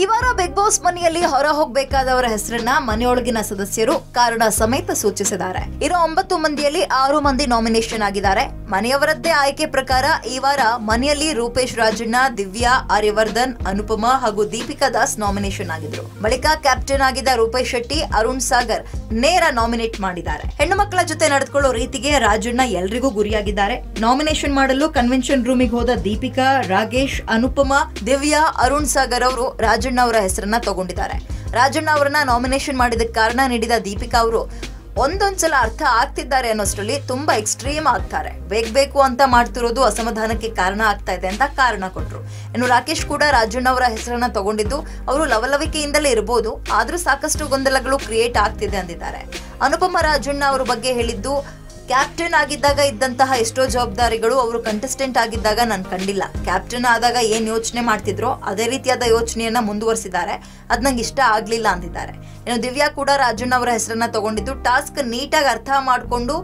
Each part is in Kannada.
ಈ ವಾರ ಬಿಗ್ ಬಾಸ್ ಮನೆಯಲ್ಲಿ ಹೊರ ಹೋಗಬೇಕಾದವರ ಹೆಸರನ್ನ ಮನೆಯೊಳಗಿನ ಸದಸ್ಯರು ಕಾರಣ ಸಮೇತ ಸೂಚಿಸಿದ್ದಾರೆ. ಇರೋ ಒಂಬತ್ತು ಮಂದಿಯಲ್ಲಿ ಆರು ಮಂದಿ ನಾಮಿನೇಷನ್ ಆಗಿದ್ದಾರೆ. ಮನೆಯವರದ್ದೇ ಆಯ್ಕೆ ಪ್ರಕಾರ ಈ ವಾರ ಮನೆಯಲ್ಲಿ ರೂಪೇಶ್ ರಾಜಣ್ಣ, ದಿವ್ಯಾ, ಆರ್ಯವರ್ಧನ್, ಅನುಪಮಾ ಹಾಗೂ ದೀಪಿಕಾ ದಾಸ್ ನಾಮಿನೇಷನ್ ಆಗಿದ್ರು. ಬಳಿಕ ಕ್ಯಾಪ್ಟನ್ ಆಗಿದ್ದ ರೂಪೇಶ್ ಶೆಟ್ಟಿ, ಅರುಣ್ ಸಾಗರ್ ನೇರ ನಾಮಿನೇಟ್ ಮಾಡಿದ್ದಾರೆ. ಹೆಣ್ಣು ಮಕ್ಕಳ ಜೊತೆ ನಡೆದುಕೊಳ್ಳೋ ರೀತಿಗೆ ರಾಜಣ್ಣ ಎಲ್ರಿಗೂ ಗುರಿಯಾಗಿದ್ದಾರೆ. ನಾಮಿನೇಷನ್ ಮಾಡಲು ಕನ್ವೆನ್ಷನ್ ರೂಮಿಗೆ ಹೋದ ದೀಪಿಕಾ, ರಾಗೇಶ್, ಅನುಪಮಾ, ದಿವ್ಯಾ, ಅರುಣ್ ಸಾಗರ್ ಅವರು ರಾಜಣ್ಣ ಅವರ ಹೆಸರನ್ನ ತಗೊಂಡಿದ್ದಾರೆ. ರಾಜಣ್ಣ ಅವರನ್ನ ನಾಮಿನೇಷನ್ ಮಾಡಿದ ಕಾರಣ ನೀಡಿದ ದೀಪಿಕಾ ಅವರು ಒಂದೊಂದ್ಸಲ ಅರ್ಥ ಆಗ್ತಿದ್ದಾರೆ ಅನ್ನೋಷ್ಟರಲ್ಲಿ ತುಂಬಾ ಎಕ್ಸ್ಟ್ರೀಮ್ ಆಗ್ತಾರೆ. ಬೇಗ ಬೇಕು ಅಂತ ಮಾಡ್ತಿರೋದು ಅಸಮಾಧಾನಕ್ಕೆ ಕಾರಣ ಆಗ್ತಾ ಇದೆ ಅಂತ ಕಾರಣ ಕೊಟ್ರು. ಇನ್ನು ರಾಕೇಶ್ ಕೂಡ ರಾಜಣ್ಣ ಅವರ ಹೆಸರನ್ನ ತಗೊಂಡಿದ್ದು ಅವರು ಲವಲವಿಕೆಯಿಂದಲೇ ಇರಬಹುದು ಆದ್ರೂ ಸಾಕಷ್ಟು ಗೊಂದಲಗಳು ಕ್ರಿಯೇಟ್ ಆಗ್ತಿದೆ ಅಂದಿದ್ದಾರೆ. ಅನುಪಮ ರಾಜಣ್ಣ ಅವರ ಬಗ್ಗೆ ಹೇಳಿದ್ದು ಕ್ಯಾಪ್ಟನ್ ಆಗಿದ್ದಾಗ ಇದ್ದಂತಹ ಎಷ್ಟೋ ಜವಾಬ್ದಾರಿಗಳು ಅವರು ಕಂಟೆಸ್ಟೆಂಟ್ ಆಗಿದ್ದಾಗ ನಾನು ಕಂಡಿಲ್ಲ. ಕ್ಯಾಪ್ಟನ್ ಆದಾಗ ಏನು ಯೋಚನೆ ಮಾಡ್ತಿದ್ರು ಅದೇ ರೀತಿಯಾದ ಯೋಚನೆಯನ್ನ ಮುಂದುವರಿಸಿದ್ದಾರೆ. ಅದು ನಂಗೆ ಇಷ್ಟ ಆಗಲಿಲ್ಲ ಅಂದಿದ್ದಾರೆ. ಇನ್ನು ದಿವ್ಯಾ ಕೂಡ ರಾಜಣ್ಣ ಅವರ ಹೆಸರನ್ನ ತಗೊಂಡಿದ್ದು ಟಾಸ್ಕ್ ನೀಟಾಗಿ ಅರ್ಥ ಮಾಡಿಕೊಂಡು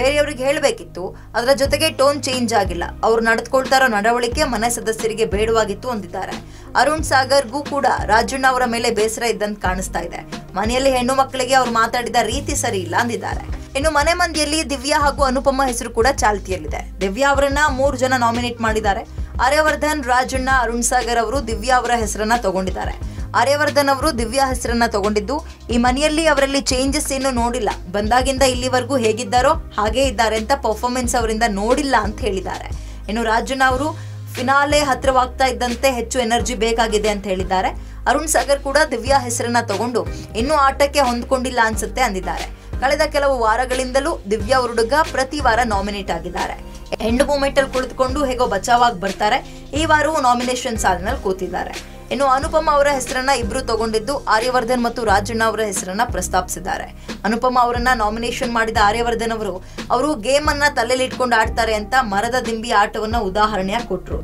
ಬೇರೆಯವ್ರಿಗೆ ಹೇಳಬೇಕಿತ್ತು. ಅದರ ಜೊತೆಗೆ ಟೋನ್ ಚೇಂಜ್ ಆಗಿಲ್ಲ. ಅವ್ರು ನಡೆದುಕೊಳ್ತಾ ಇರೋ ನಡವಳಿಕೆ ಮನೆ ಸದಸ್ಯರಿಗೆ ಬೇಡವಾಗಿತ್ತು ಅಂದಿದ್ದಾರೆ. ಅರುಣ್ ಸಾಗರ್ಗೂ ಕೂಡ ರಾಜಣ್ಣ ಅವರ ಮೇಲೆ ಬೇಸರ ಇದ್ದಂತ ಕಾಣಿಸ್ತಾ ಇದೆ. ಮನೆಯಲ್ಲಿ ಹೆಣ್ಣು ಮಕ್ಕಳಿಗೆ ಅವ್ರು ಮಾತಾಡಿದ ರೀತಿ ಸರಿ ಇಲ್ಲ ಅಂದಿದ್ದಾರೆ. ಇನ್ನು ಮನೆ ಮಂದಿಯಲ್ಲಿ ದಿವ್ಯಾ ಹಾಗೂ ಅನುಪಮ ಹೆಸರು ಕೂಡ ಚಾಲ್ತಿಯಲ್ಲಿದೆ. ದಿವ್ಯಾ ಅವರನ್ನ ಮೂರು ಜನ ನಾಮಿನೇಟ್ ಮಾಡಿದ್ದಾರೆ. ಆರ್ಯವರ್ಧನ್, ರಾಜಣ್ಣ, ಅರುಣ್ ಸಾಗರ್ ಅವರು ದಿವ್ಯಾ ಅವರ ಹೆಸರನ್ನ ತಗೊಂಡಿದ್ದಾರೆ. ಆರ್ಯವರ್ಧನ್ ಅವರು ದಿವ್ಯಾ ಹೆಸರನ್ನ ತಗೊಂಡಿದ್ದು, ಈ ಮನೆಯಲ್ಲಿ ಅವರಲ್ಲಿ ಚೇಂಜಸ್ ಏನು ನೋಡಿಲ್ಲ. ಬಂದಾಗಿಂದ ಇಲ್ಲಿವರೆಗೂ ಹೇಗಿದ್ದಾರೋ ಹಾಗೇ ಇದ್ದಾರೆ ಅಂತ ಪರ್ಫಾರ್ಮೆನ್ಸ್ ಅವರಿಂದ ನೋಡಿಲ್ಲ ಅಂತ ಹೇಳಿದ್ದಾರೆ. ಇನ್ನು ರಾಜಣ್ಣ ಅವರು ಫಿನಾಲೆ ಹತ್ರವಾಗ್ತಾ ಇದ್ದಂತೆ ಹೆಚ್ಚು ಎನರ್ಜಿ ಬೇಕಾಗಿದೆ ಅಂತ ಹೇಳಿದ್ದಾರೆ. ಅರುಣ್ ಸಾಗರ್ ಕೂಡ ದಿವ್ಯಾ ಹೆಸರನ್ನ ತಗೊಂಡು ಇನ್ನೂ ಆಟಕ್ಕೆ ಹೊಂದ್ಕೊಂಡಿಲ್ಲ ಅನ್ಸುತ್ತೆ ಅಂದಿದ್ದಾರೆ. ಕಳೆದ ಕೆಲವು ವಾರಗಳಿಂದಲೂ ದಿವ್ಯಾ ಹುಡುಗ ಪ್ರತಿ ವಾರ ನಾಮಿನೇಟ್ ಆಗಿದ್ದಾರೆ. ಹೆಣ್ಣು ಮೂಮೆಂಟ್ ಅಲ್ಲಿ ಕುಳಿತುಕೊಂಡು ಹೇಗೋ ಬಚಾವಾಗಿ ಬರ್ತಾರೆ. ಈ ವಾರವೂ ನಾಮಿನೇಷನ್ ಸಾಲಿನಲ್ಲಿ ಕೂತಿದ್ದಾರೆ. ಇನ್ನು ಅನುಪಮ ಅವರ ಹೆಸರನ್ನ ಇಬ್ರು ತಗೊಂಡಿದ್ದು ಆರ್ಯವರ್ಧನ್ ಮತ್ತು ರಾಜಣ್ಣ ಅವರ ಹೆಸರನ್ನ ಪ್ರಸ್ತಾಪಿಸಿದ್ದಾರೆ. ಅನುಪಮ ಅವರನ್ನ ನಾಮಿನೇಷನ್ ಮಾಡಿದ ಆರ್ಯವರ್ಧನ್ ಅವರು ಅವರು ಗೇಮ್ ಅನ್ನ ತಲೆಯಲ್ಲಿ ಇಟ್ಕೊಂಡು ಆಡ್ತಾರೆ ಅಂತ ಮರದ ದಿಂಬಿ ಆಟವನ್ನ ಉದಾಹರಣೆಯಾಗಿ ಕೊಟ್ರು.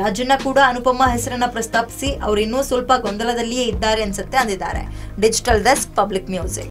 ರಾಜಣ್ಣ ಕೂಡ ಅನುಪಮ ಹೆಸರನ್ನ ಪ್ರಸ್ತಾಪಿಸಿ, ಅವರು ಇನ್ನೂ ಸ್ವಲ್ಪ ಗೊಂದಲದಲ್ಲಿಯೇ ಇದ್ದಾರೆ ಅನ್ಸುತ್ತೆ ಅಂದಿದ್ದಾರೆ. Digital desk public music